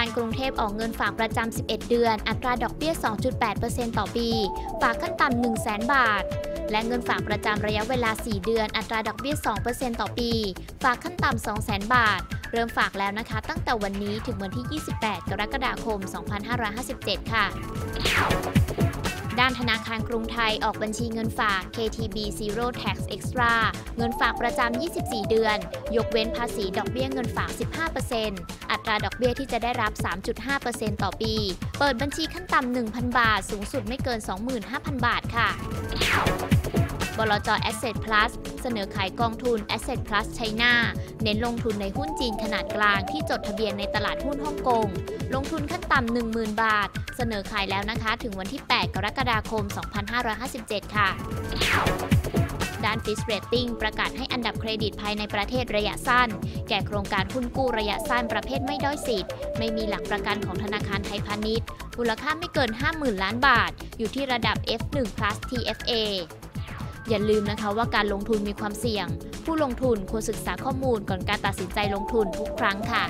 ารกรุงเทพออกเงินฝากประจำ 11 เดือน อัตราดอกเบี้ย 2.8%ต่อปี ฝากขั้นต่ำ 100,000 บาท และเงินฝากประจำระยะเวลา 4 เดือน อัตราดอกเบี้ย 2%ต่อปี ฝากขั้นต่ำ 2 0 0 0 0 0 บาท เริ่มฝากแล้วนะคะ ตั้งแต่วันนี้ถึงวันที่ 28 กรกฎาคม 2557 ค่ะ ด้านธนาคารกรุงไทยออกบัญชีเงินฝาก KTB Zero Tax Extra เงินฝากประจำ 24 เดือน ยกเว้นภาษีดอกเบี้ยเงินฝาก 15%อัตราดอกเบี้ยที่จะได้รับ 3.5%ต่อปี เปิดบัญชีขั้นต่ำ 1,000 บาท สูงสุดไม่เกิน 25,000 บาทค่ะบลจ Asset Plus เสนอขายกองทุน Asset Plus China เน้นลงทุนในหุ้นจีนขนาดกลางที่จดทะเบียนในตลาดหุ้นฮ่องกง ลงทุนขั้นต่ำ10,000 บาท เสนอขายแล้วนะคะ ถึงวันที่ 8 กรกฎาคม 2557 ค่ะด้าน Fitch Rating ประกาศให้อันดับเครดิตภายในประเทศระยะสั้น แก่โครงการหุ้นกู้ระยะสั้นประเภทไม่ด้อยสิทธิ์ ไม่มีหลักประกันของธนาคารไทยพาณิชย์มูลค่าไม่เกิน 50,000 ล้านบาท อยู่ที่ระดับ F1 plus TFA อย่าลืมนะคะว่าการลงทุนมีความเสี่ยง ผู้ลงทุนควรศึกษาข้อมูลก่อนการตัดสินใจลงทุนทุกครั้งค่ะ